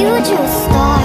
You just stop.